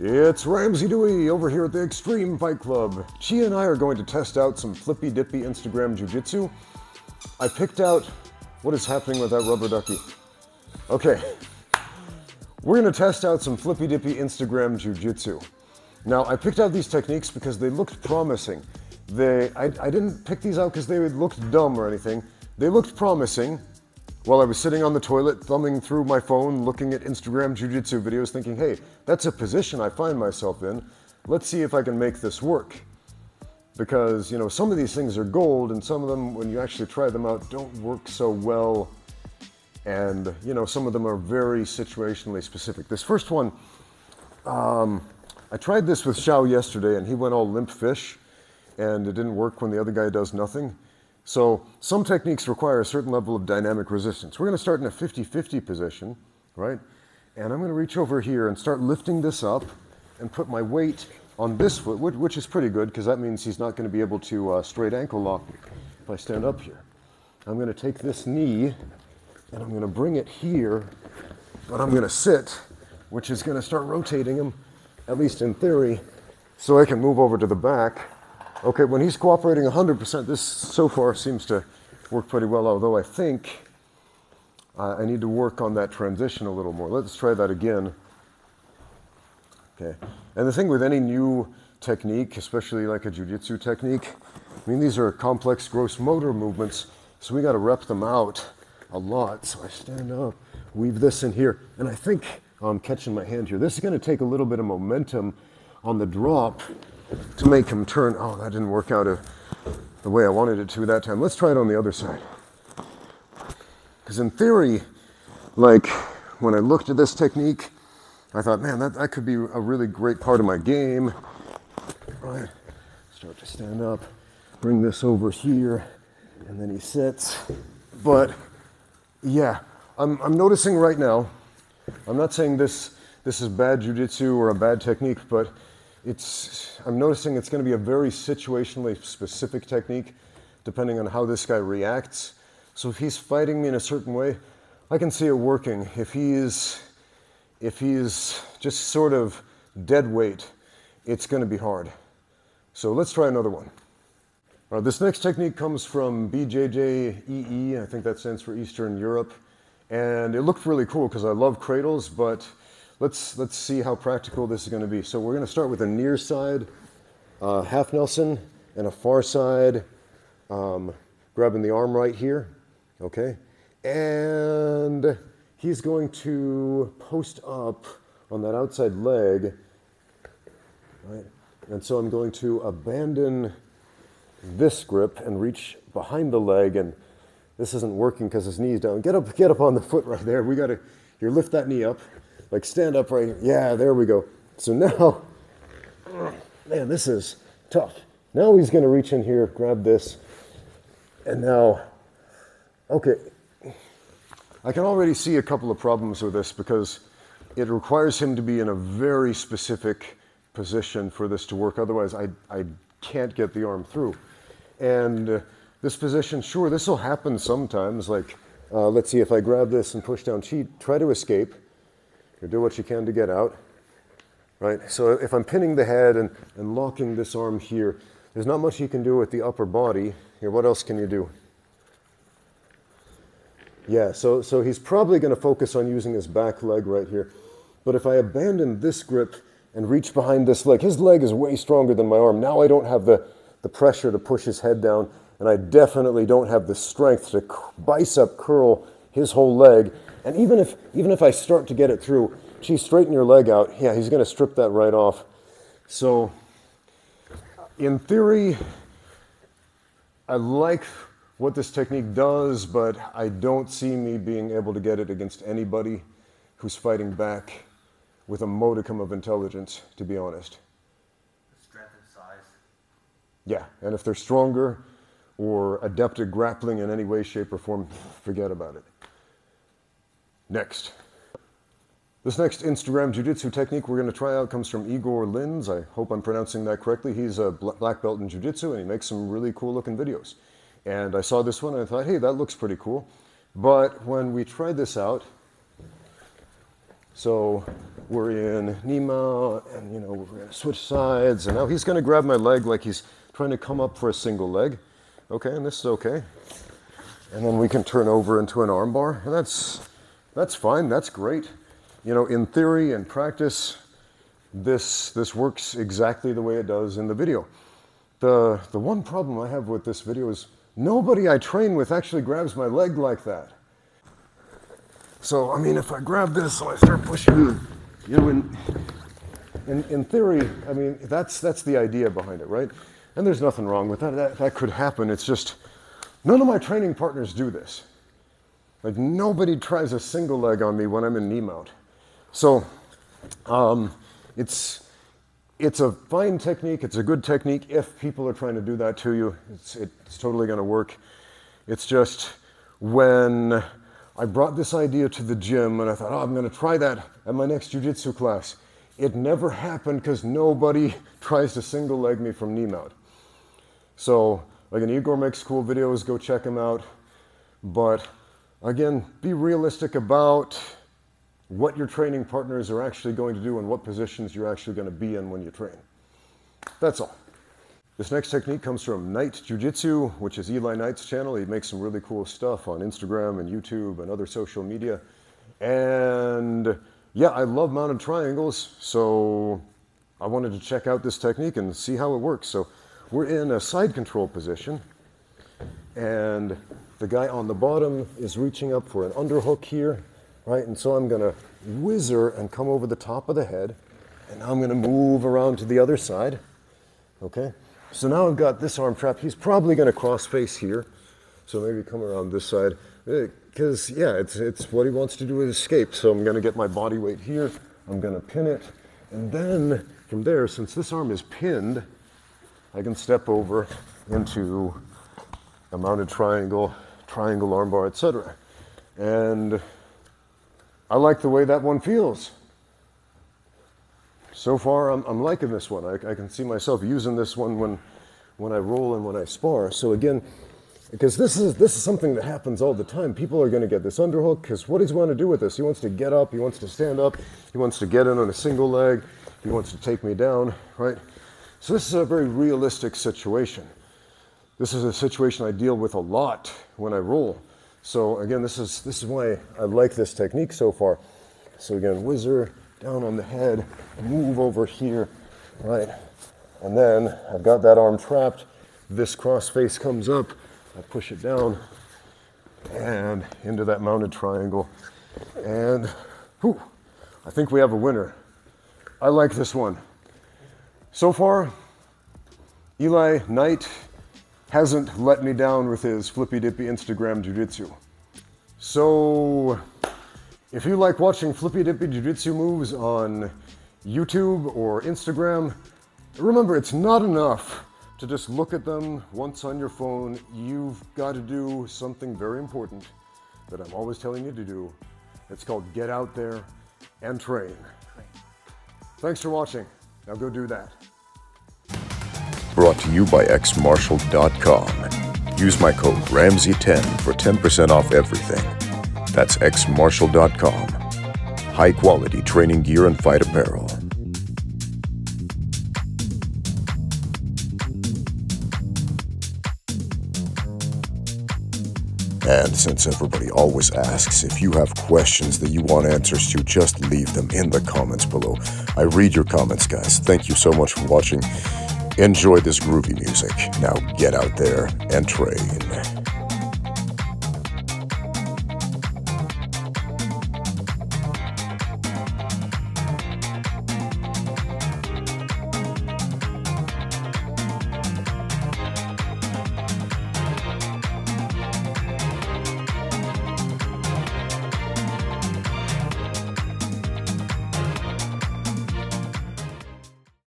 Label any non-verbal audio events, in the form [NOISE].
It's Ramsey Dewey over here at the Extreme Fight Club. Chia and I are going to test out some flippy dippy Instagram Jiu-Jitsu. I picked out what is happening with that rubber ducky. Okay, we're gonna test out some flippy dippy Instagram Jiu-Jitsu. Now, I picked out these techniques because they looked promising. They, I, I didn't pick these out because they looked dumb or anything. They looked promising, while I was sitting on the toilet, thumbing through my phone, looking at Instagram Jiu-Jitsu videos, thinking, hey, that's a position I find myself in. Let's see if I can make this work. Because, you know, some of these things are gold, and some of them, when you actually try them out, don't work so well. And, you know, some of them are very situationally specific. This first one, um, I tried this with Xiao yesterday, and he went all limp fish, and it didn't work when the other guy does nothing. So some techniques require a certain level of dynamic resistance. We're going to start in a 50-50 position, right? And I'm going to reach over here and start lifting this up and put my weight on this foot, which is pretty good because that means he's not going to be able to uh, straight ankle lock me if I stand up here. I'm going to take this knee and I'm going to bring it here, but I'm going to sit, which is going to start rotating him, at least in theory, so I can move over to the back Okay, when he's cooperating 100%, this so far seems to work pretty well, although I think uh, I need to work on that transition a little more. Let's try that again. Okay, and the thing with any new technique, especially like a jujitsu technique, I mean, these are complex gross motor movements, so we got to rep them out a lot. So I stand up, weave this in here, and I think I'm catching my hand here. This is going to take a little bit of momentum on the drop to make him turn. Oh, that didn't work out uh, the way I wanted it to that time. Let's try it on the other side. Because in theory, like when I looked at this technique, I thought, man, that, that could be a really great part of my game. Right. Start to stand up, bring this over here, and then he sits. But yeah, I'm, I'm noticing right now, I'm not saying this, this is bad jujitsu or a bad technique, but it's, I'm noticing it's going to be a very situationally specific technique depending on how this guy reacts. So if he's fighting me in a certain way, I can see it working. If he's, if he's just sort of dead weight, it's going to be hard. So let's try another one. All right, this next technique comes from BJJEE. I think that stands for Eastern Europe. And it looked really cool because I love cradles, but let's, let's see how practical this is going to be. So we're going to start with a near side uh, half Nelson and a far side um, grabbing the arm right here. Okay. And he's going to post up on that outside leg. Right. And so I'm going to abandon this grip and reach behind the leg and this isn't working because his knee's down. Get up, get up on the foot right there. We got to, here, lift that knee up. Like stand up right here. Yeah, there we go. So now, man, this is tough. Now he's going to reach in here, grab this, and now, okay. I can already see a couple of problems with this because it requires him to be in a very specific position for this to work. Otherwise, I, I can't get the arm through. And uh, this position, sure, this will happen sometimes. Like, uh, let's see, if I grab this and push down she try to escape. You do what you can to get out, right? So if I'm pinning the head and, and locking this arm here, there's not much you can do with the upper body. Here, what else can you do? Yeah, so, so he's probably going to focus on using his back leg right here. But if I abandon this grip and reach behind this leg, his leg is way stronger than my arm. Now I don't have the, the pressure to push his head down, and I definitely don't have the strength to bicep curl his whole leg and even if, even if I start to get it through, gee, straighten your leg out. Yeah, he's going to strip that right off. So, in theory, I like what this technique does, but I don't see me being able to get it against anybody who's fighting back with a modicum of intelligence, to be honest. Strength and size. Yeah, and if they're stronger or adept at grappling in any way, shape, or form, forget about it. Next. This next Instagram Jiu-Jitsu technique we're going to try out comes from Igor Lins. I hope I'm pronouncing that correctly. He's a black belt in Jiu-Jitsu and he makes some really cool looking videos. And I saw this one and I thought, hey, that looks pretty cool. But when we tried this out, So we're in knee mount, and you know we're gonna switch sides, and now he's gonna grab my leg like he's trying to come up for a single leg. Okay, and this is okay. And then we can turn over into an armbar, and that's that's fine. That's great. You know, in theory and practice, this this works exactly the way it does in the video. The the one problem I have with this video is nobody I train with actually grabs my leg like that. So I mean, if I grab this and I start pushing, [CLEARS THROAT] you know, in, in in theory, I mean that's that's the idea behind it, right? And there's nothing wrong with that. That that could happen. It's just none of my training partners do this. Like nobody tries a single leg on me when I'm in knee mount. So um, it's it's a fine technique. It's a good technique if people are trying to do that to you. It's it's totally going to work. It's just when I brought this idea to the gym and I thought, oh, I'm going to try that at my next jujitsu class. It never happened because nobody [LAUGHS] tries to single leg me from knee mount. So, again, Igor makes cool videos, go check him out. But again, be realistic about what your training partners are actually going to do and what positions you're actually going to be in when you train. That's all. This next technique comes from Knight Jiu Jitsu, which is Eli Knight's channel. He makes some really cool stuff on Instagram and YouTube and other social media. And yeah, I love mounted triangles, so I wanted to check out this technique and see how it works. So we're in a side control position, and the guy on the bottom is reaching up for an underhook here, right? And so I'm gonna whizzer and come over the top of the head, and now I'm gonna move around to the other side, okay? So now I've got this arm trapped. He's probably gonna cross face here, so maybe come around this side, uh, because yeah, it's, it's what he wants to do is escape. So I'm gonna get my body weight here, I'm gonna pin it, and then from there, since this arm is pinned, I can step over into a mounted triangle, triangle armbar, etc. And I like the way that one feels. So far, I'm, I'm liking this one. I, I, can see myself using this one when, when I roll and when I spar. So again, because this is this is something that happens all the time. People are going to get this underhook because what does he want to do with this? He wants to get up. He wants to stand up. He wants to get in on a single leg. He wants to take me down, right? So this is a very realistic situation. This is a situation I deal with a lot when I roll. So again, this is this is why I like this technique so far. So again, whizzer down on the head, move over here, right? And then I've got that arm trapped. This cross face comes up. I push it down and into that mounted triangle. And whew, I think we have a winner. I like this one. So far, Eli Knight hasn't let me down with his flippy dippy Instagram jiu-jitsu. So if you like watching flippy dippy jiu-jitsu moves on YouTube or Instagram, remember it's not enough to just look at them once on your phone. You've got to do something very important that I'm always telling you to do. It's called get out there and train. Thanks for watching. Now go do that. Brought to you by xmartial.com. Use my code RAMSEY10 for 10% off everything. That's xmartial.com. High quality training gear and fight apparel. And since everybody always asks, if you have questions that you want answers to, just leave them in the comments below. I read your comments, guys. Thank you so much for watching. Enjoy this groovy music. Now get out there and train.